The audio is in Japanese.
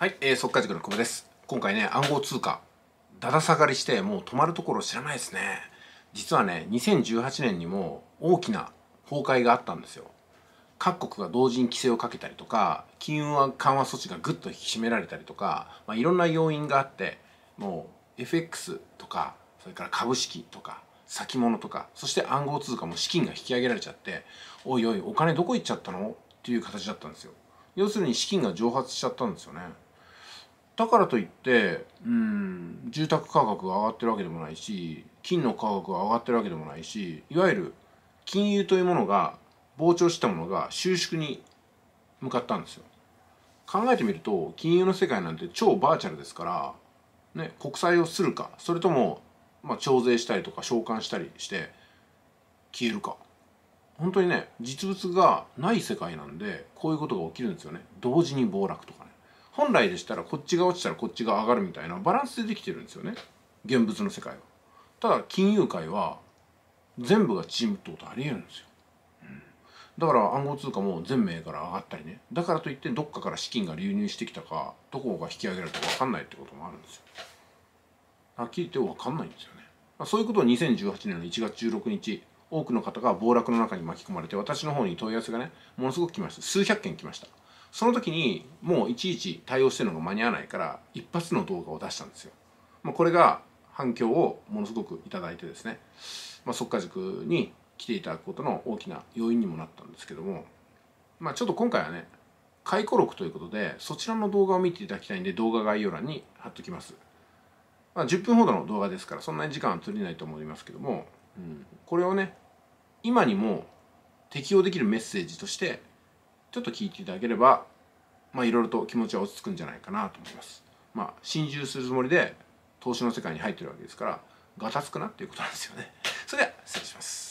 はい、えー、速稼塾の久保です。今回ね暗号通貨だだ下がりしてもう止まるところ知らないですね。実はね2018年にも大きな崩壊があったんですよ。各国が同時に規制をかけたりとか金融緩和措置がぐっと引き締められたりとか、まあ、いろんな要因があってもう FX とかそれから株式とか先物とかそして暗号通貨も資金が引き上げられちゃっておいおいお金どこ行っちゃったの？っていう形だったんですよ。要するに資金が蒸発しちゃったんですよね。だからといってうん。住宅価格が上がってるわけでもないし金の価格が上がってるわけでもないしいわゆる金融というものが膨張したものが収縮に向かったんですよ。考えてみると金融の世界なんて超バーチャルですから、ね、国債をするかそれとも、まあ、徴税したりとか償還したりして消えるか。本当にね実物がない世界なんでこういうことが起きるんですよね。同時に暴落とかね本来でしたらこっちが落ちたらこっちが上がるみたいなバランスでできてるんですよね。現物の世界は。ただ金融界は全部がチームってことありえるんですよ、うん、だから暗号通貨も全銘柄上がったりね。だからといってどっかから資金が流入してきたかどこが引き上げられたか分かんないってこともあるんですよ。はっきり言って分かんないんですよね、ま、そういうことを2018年の1月16日多くの方が暴落の中に巻き込まれて私の方に問い合わせがねものすごく来ました。数百件来ました。その時にもういちいち対応してるのが間に合わないから一発の動画を出したんですよ。まあ、これが反響をものすごくいただいてですね、まあ、速稼塾に来ていただくことの大きな要因にもなったんですけども、まあ、ちょっと今回はね回顧録ということでそちらの動画を見ていただきたいんで動画概要欄に貼っときます。まあ、10分ほどの動画ですからそんなに時間は取れないと思いますけども、うん、これをね今にも適用できるメッセージとしてちょっと聞いていただければまあいろいろと気持ちは落ち着くんじゃないかなと思います。まあ心中するつもりで投資の世界に入ってるわけですからガタつくなっていうことなんですよね。それでは失礼します。